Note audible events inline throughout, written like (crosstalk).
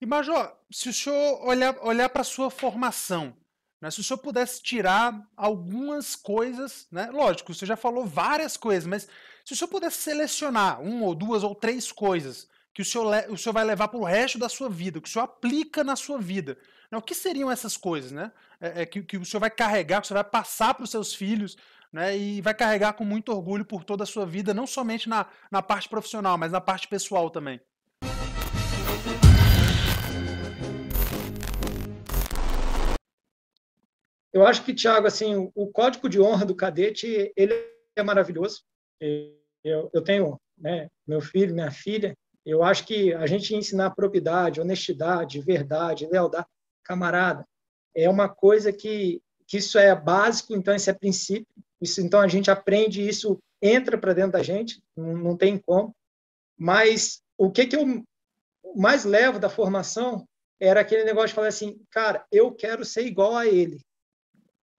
E, Major, se o senhor olhar, olhar para a sua formação, né, se o senhor pudesse tirar algumas coisas, né, lógico, o senhor já falou várias coisas, mas se o senhor pudesse selecionar uma ou duas ou três coisas que o senhor, o senhor vai levar para o resto da sua vida, que o senhor aplica na sua vida, né, o que seriam essas coisas, né? É, é, que, que o senhor vai carregar, que o senhor vai passar para os seus filhos, né, e vai carregar com muito orgulho por toda a sua vida, não somente na, na parte profissional, mas na parte pessoal também. Eu acho que, Tiago, assim, o código de honra do cadete, ele é maravilhoso. Eu, eu tenho né, meu filho, minha filha, eu acho que a gente ensinar probidade, honestidade, verdade, lealdade, camarada, é uma coisa que, que isso é básico, então isso é princípio, isso, então a gente aprende, isso entra para dentro da gente, não, não tem como. Mas o que, que eu mais levo da formação era aquele negócio de falar assim, cara, eu quero ser igual a ele.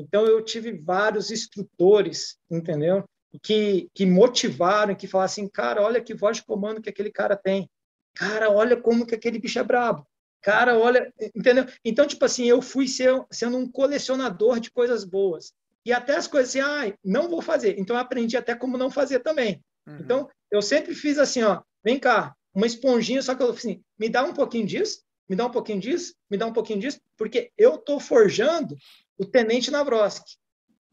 Então, eu tive vários instrutores, entendeu? Que, que motivaram, que falaram assim, cara, olha que voz de comando que aquele cara tem. Cara, olha como que aquele bicho é brabo. Cara, olha, entendeu? Então, tipo assim, eu fui ser, sendo um colecionador de coisas boas. E até as coisas assim, ah, não vou fazer. Então, eu aprendi até como não fazer também. Uhum. Então, eu sempre fiz assim, ó, vem cá, uma esponjinha, só que eu assim, me dá um pouquinho disso, me dá um pouquinho disso, me dá um pouquinho disso, porque eu estou forjando o tenente Navroski.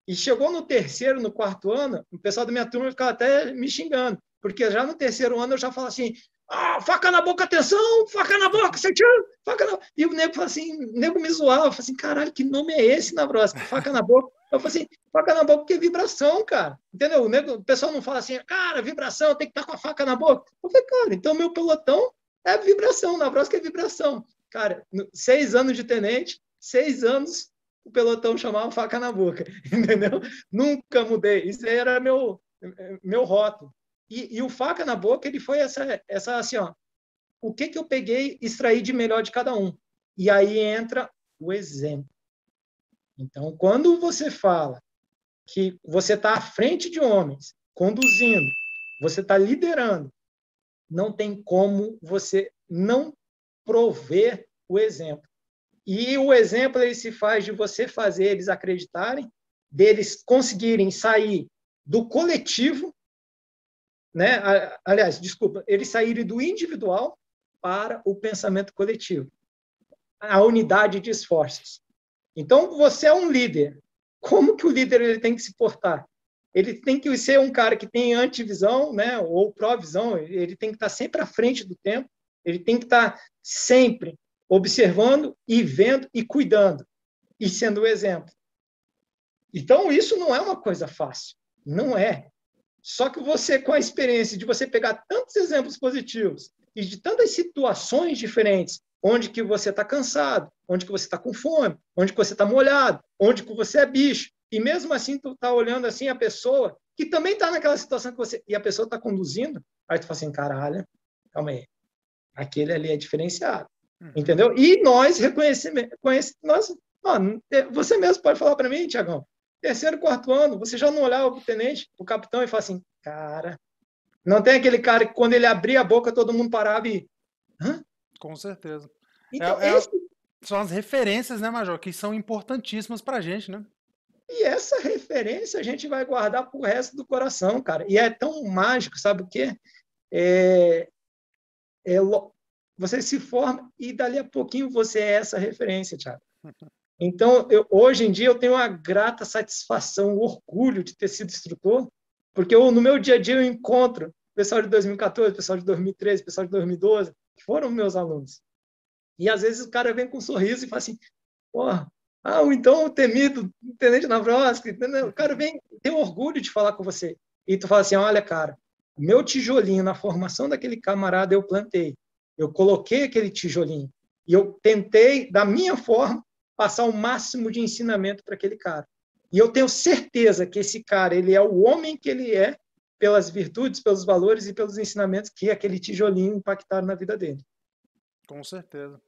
E chegou no terceiro, no quarto ano, o pessoal da minha turma ficava até me xingando, porque já no terceiro ano eu já falo assim, ah, faca na boca, atenção, faca na boca, certinho, faca na... E o nego assim, o nego me zoava, falei assim, caralho, que nome é esse, Navroski? Faca na boca. Eu falei assim, faca na boca porque é vibração, cara. Entendeu? O, nego, o pessoal não fala assim, cara, vibração, tem que estar com a faca na boca. Eu falei, cara, então meu pelotão é vibração, Navroski é vibração. Cara, seis anos de tenente, seis anos o pelotão chamava faca na boca, (laughs) entendeu? Nunca mudei. Isso era meu meu rótulo. E, e, o faca na boca ele foi essa essa assim, ó. O que que eu peguei, extraí de melhor de cada um? E aí entra o exemplo. Então, quando você fala que você está à frente de homens, conduzindo, você está liderando, não tem como você não prover o exemplo. E o exemplo ele se faz de você fazer eles acreditarem, deles conseguirem sair do coletivo, né? Aliás, desculpa, eles saírem do individual para o pensamento coletivo, a unidade de esforços. Então, você é um líder. Como que o líder ele tem que se portar? Ele tem que ser um cara que tem antivisão, né, ou provisão, ele tem que estar sempre à frente do tempo, ele tem que estar sempre observando e vendo e cuidando e sendo o exemplo. Então, isso não é uma coisa fácil. Não é. Só que você, com a experiência de você pegar tantos exemplos positivos e de tantas situações diferentes, onde que você está cansado, onde que você está com fome, onde que você está molhado, onde que você é bicho, e mesmo assim tu está olhando assim a pessoa que também está naquela situação que você e a pessoa está conduzindo, aí tu fala assim, caralho, calma aí, aquele ali é diferenciado. Uhum. Entendeu? E nós reconhecemos, conhece, nós, você mesmo pode falar para mim, Tiagão, terceiro, quarto ano, você já não olhava para o tenente, o capitão, e fala assim, cara, não tem aquele cara que quando ele abria a boca, todo mundo parava e. Hã? Com certeza. Então, é, é, esse... São as referências, né, Major, que são importantíssimas para a gente, né? E essa referência a gente vai guardar para o resto do coração, cara. E é tão mágico, sabe o quê? É, é, você se forma e dali a pouquinho você é essa referência, Thiago. Então, eu, hoje em dia eu tenho uma grata satisfação, um orgulho de ter sido instrutor, porque eu, no meu dia a dia eu encontro pessoal de 2014, pessoal de 2013, pessoal de 2012, que foram meus alunos. E às vezes o cara vem com um sorriso e fala assim, porra, ah, então o temido Tenente Navrosky, o cara vem, tem orgulho de falar com você. E tu fala assim, olha, cara, meu tijolinho na formação daquele camarada eu plantei. Eu coloquei aquele tijolinho e eu tentei, da minha forma, passar o máximo de ensinamento para aquele cara. E eu tenho certeza que esse cara, ele é o homem que ele é pelas virtudes, pelos valores e pelos ensinamentos que aquele tijolinho impactaram na vida dele. Com certeza.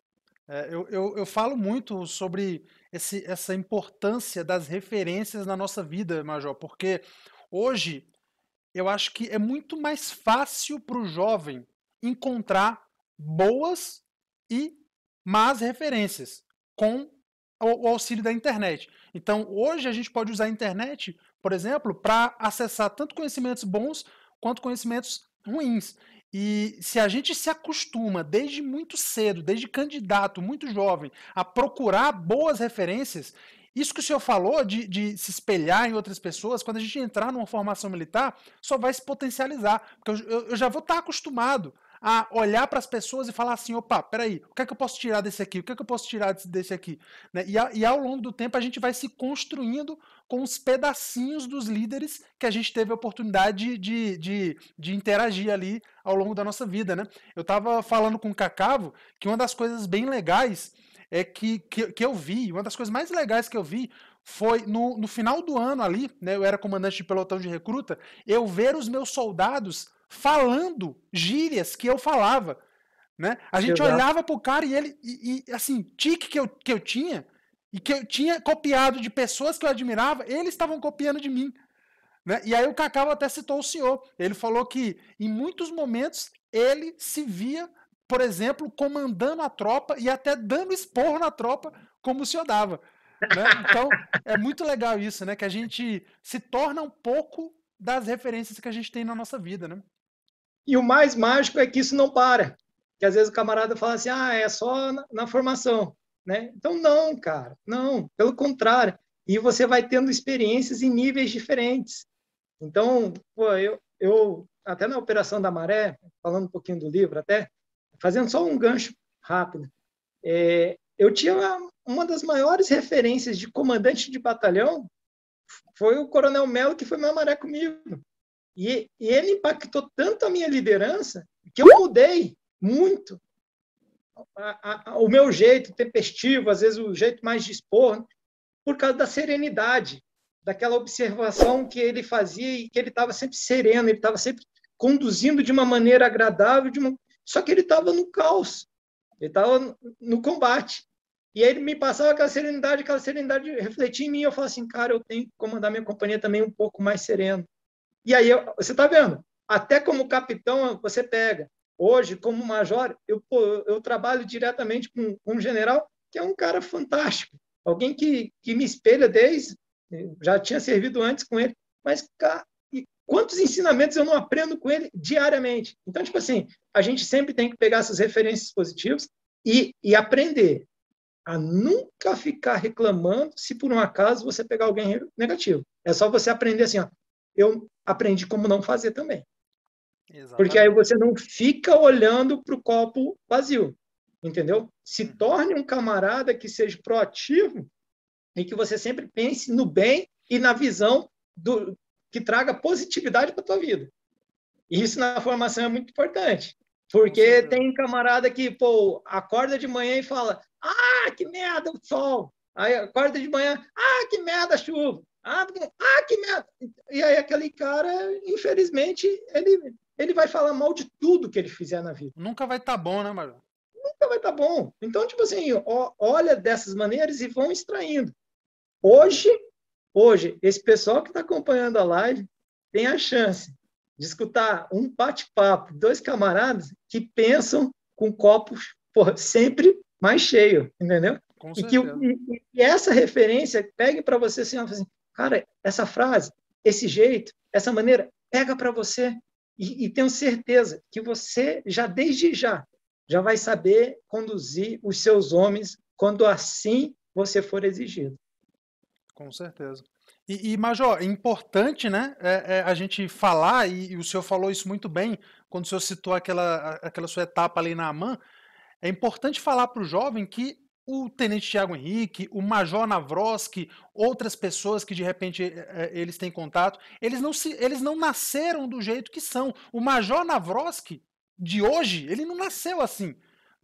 É, eu, eu, eu, falo muito sobre esse, essa importância das referências na nossa vida, Major, porque hoje eu acho que é muito mais fácil para o jovem encontrar boas e más referências com o, auxílio da internet. Então, hoje a gente pode usar a internet, por exemplo, para acessar tanto conhecimentos bons quanto conhecimentos ruins. E se a gente se acostuma desde muito cedo, desde candidato, muito jovem, a procurar boas referências, isso que o senhor falou de, de, se espelhar em outras pessoas, quando a gente entrar numa formação militar, só vai se potencializar. Porque eu, eu já vou estar acostumado a olhar para as pessoas e falar assim: opa, peraí, o que é que eu posso tirar desse aqui? O que é que eu posso tirar desse aqui? Né? E, a, e, ao longo do tempo a gente vai se construindo com os pedacinhos dos líderes que a gente teve a oportunidade de, de, de interagir ali ao longo da nossa vida. Né? Eu estava falando com o Cacavo que uma das coisas bem legais é que, que, que eu vi, uma das coisas mais legais que eu vi foi no, no final do ano ali, né, eu era comandante de pelotão de recruta, eu ver os meus soldados falando gírias que eu falava. Né? A gente Exato. olhava pro cara e ele, e, e, assim, tique que eu, que eu tinha, e que eu tinha copiado de pessoas que eu admirava, eles estavam copiando de mim. Né? E aí o Cacau até citou o senhor. Ele falou que em muitos momentos ele se via, por exemplo, comandando a tropa e até dando esporro na tropa, como o senhor dava. Né? Então, é muito legal isso, né? Que a gente se torna um pouco das referências que a gente tem na nossa vida, né? E o mais mágico é que isso não para. Que às vezes o camarada fala assim, ah, é só na, na formação. Né? Então, não, cara, não, pelo contrário. E você vai tendo experiências em níveis diferentes. Então, pô, eu, eu, até na Operação da Maré, falando um pouquinho do livro, até, fazendo só um gancho rápido, é, eu tinha uma, uma das maiores referências de comandante de batalhão foi o Coronel Melo, que foi meu maré comigo. E, e ele impactou tanto a minha liderança que eu mudei muito a, a, o meu jeito tempestivo, às vezes o jeito mais de expor, por causa da serenidade, daquela observação que ele fazia e que ele estava sempre sereno, ele estava sempre conduzindo de uma maneira agradável, uma... só que ele estava no caos, ele estava no combate. E aí ele me passava aquela serenidade, aquela serenidade refletia em mim, eu falava assim, cara, eu tenho que comandar minha companhia também um pouco mais sereno. E aí, você está vendo? Até como capitão você pega. Hoje, como major, eu, eu trabalho diretamente com, um general que é um cara fantástico. Alguém que, que me espelha desde. Já tinha servido antes com ele, mas cara, quantos ensinamentos eu não aprendo com ele diariamente? Então, tipo assim, a gente sempre tem que pegar essas referências positivas e, e aprender a nunca ficar reclamando se por um acaso você pegar alguém negativo. É só você aprender assim, ó, eu aprendi como não fazer também. Exatamente. Porque aí você não fica olhando para o copo vazio, entendeu? Se uhum. torne um camarada que seja proativo e que você sempre pense no bem e na visão do que traga positividade para a tua vida. E isso na formação é muito importante. Porque tem camarada que, pô, acorda de manhã e fala: "Ah, que merda o sol". Aí acorda de manhã: "Ah, que merda a chuva". Ah, ah, que merda! E aí aquele cara, infelizmente, ele, ele vai falar mal de tudo que ele fizer na vida. Nunca vai estar tá bom, né, Mário? Nunca vai estar tá bom. Então, tipo assim, ó, olha dessas maneiras e vão extraindo. Hoje, hoje, esse pessoal que está acompanhando a live tem a chance de escutar um bate-papo, dois camaradas que pensam com copos porra, sempre mais cheio, entendeu? e que e, e essa referência pegue para você assim, assim, Cara, essa frase, esse jeito, essa maneira, pega para você e, e tenho certeza que você já desde já já vai saber conduzir os seus homens quando assim você for exigido. Com certeza. E, e Major, é importante né, é, é a gente falar, e, e, o senhor falou isso muito bem, quando o senhor citou aquela, aquela sua etapa ali na AMAN, é importante falar para o jovem que o Tenente Tiago Henrique, o Major Navroski, outras pessoas que de repente é, eles têm contato, eles não, se, eles não nasceram do jeito que são. O Major Navroski de hoje, ele não nasceu assim.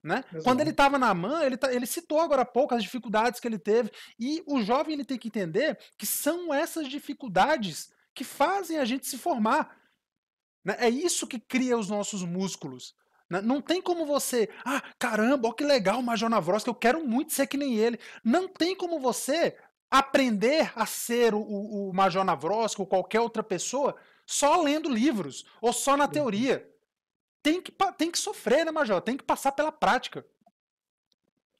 Né? Quando ele estava na MAN, ele, tá, ele citou agora há pouco as dificuldades que ele teve. E o jovem ele tem que entender que são essas dificuldades que fazem a gente se formar. Né? É isso que cria os nossos músculos. Né? Não tem como você, ah, caramba, ó que legal o Major Navroski, eu quero muito ser que nem ele. Não tem como você aprender a ser o, o, Major Navroski ou qualquer outra pessoa só lendo livros ou só na teoria. Tem que, tem que sofrer, né, Major? Tem que passar pela prática.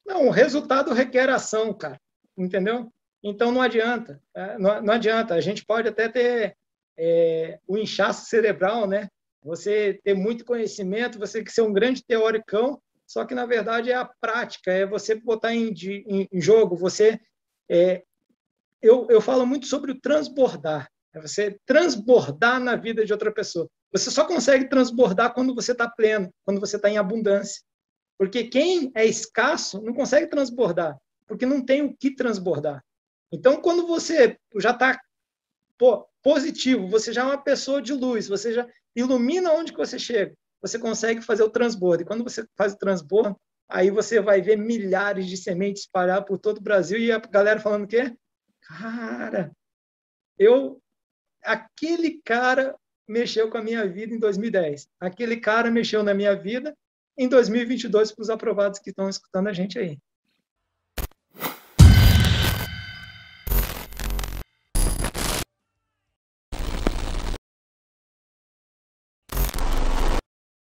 Não, o resultado requer ação, cara. Entendeu? Então não adianta. É, não, não adianta. A gente pode até ter é, o inchaço cerebral, né? Você ter muito conhecimento, você ser um grande teoricão, só que na verdade é a prática, é você botar em, em, em jogo, você é, eu, eu falo muito sobre o transbordar, é você transbordar na vida de outra pessoa. Você só consegue transbordar quando você está pleno, quando você está em abundância. Porque quem é escasso não consegue transbordar, porque não tem o que transbordar. Então, quando você já está positivo, você já é uma pessoa de luz, você já ilumina onde que você chega, você consegue fazer o transbordo. E quando você faz o transbordo, aí você vai ver milhares de sementes espalhadas por todo o Brasil e a galera falando o quê? Cara, eu aquele cara mexeu com a minha vida em 2010. Aquele cara mexeu na minha vida em 2022 para os aprovados que estão escutando a gente aí.